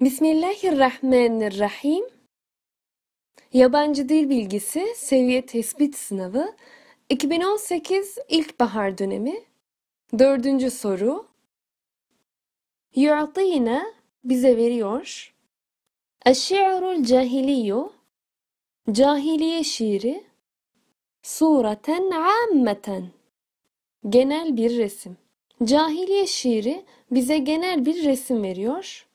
Bismillahirrahmanirrahim. Yabancı Dil Bilgisi Seviye Tespit Sınavı 2018 İlkbahar Dönemi Dördüncü soru Yu'tine bize veriyor. Eşşi'rul cahiliyu Cahiliye şiiri Sureten ammeten Genel bir resim. Cahiliye şiiri bize genel bir resim veriyor.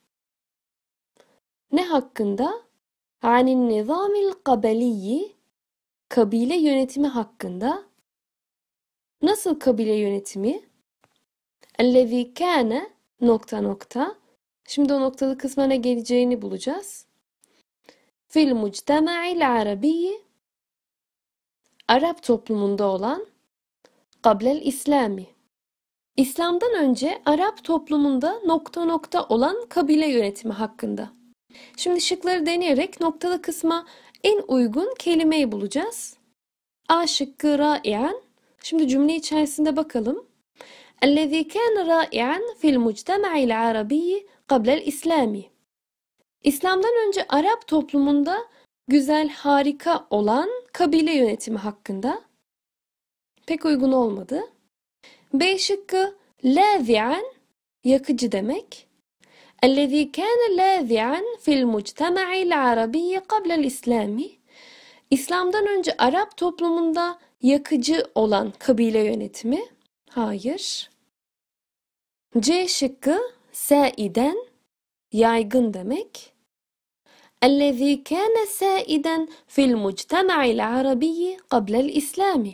Ne hakkında? Anin nizamil kabeliyi kabile yönetimi hakkında. Nasıl kabile yönetimi? Ellezî kâne nokta nokta. Şimdi o noktalı kısma ne geleceğini bulacağız. Fil muctema'il arabiyyi Arap toplumunda olan kablel İslami İslam'dan önce Arap toplumunda nokta nokta olan kabile yönetimi hakkında. Şimdi şıkları deneyerek noktalı kısma en uygun kelimeyi bulacağız. A şıkkı ra'ian. Şimdi cümle içerisinde bakalım. الذي كان رائعا في المجتمع العربي قبل الإسلام. İslam'dan önce Arap toplumunda güzel, harika olan kabile yönetimi hakkında pek uygun olmadı. B şıkkı lazi'an yakıcı demek. الذي كان لاذعا في المجتمع العربي قبل الإسلام İslam'dan önce Arap toplumunda yakıcı olan kabile yönetimi? Hayır. C şıkkı saiden yaygın demek. الذي كان سائدا في المجتمع العربي قبل الإسلام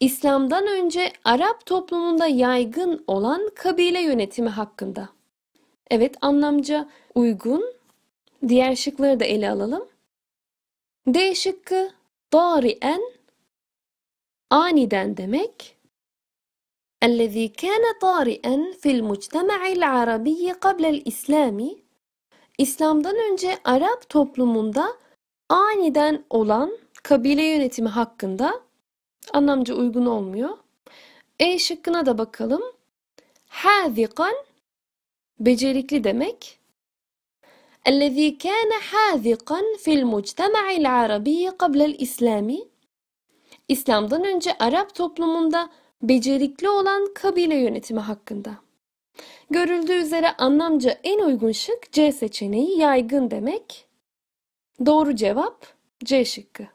İslam'dan önce Arap toplumunda yaygın olan kabile yönetimi hakkında. Evet anlamca uygun. Diğer şıkları da ele alalım. D şıkkı tari'en aniden demek. الذي كان طارئا في المجتمع العربي قبل الإسلام İslam'dan önce Arap toplumunda aniden olan kabile yönetimi hakkında anlamca uygun olmuyor. E şıkkına da bakalım. Hazikan becerikli demek. الذي كان حاذقا في المجتمع العربي قبل الإسلام İslam'dan önce Arap toplumunda becerikli olan kabile yönetimi hakkında. Görüldüğü üzere anlamca en uygun şık C seçeneği yaygın demek. Doğru cevap C şıkkı.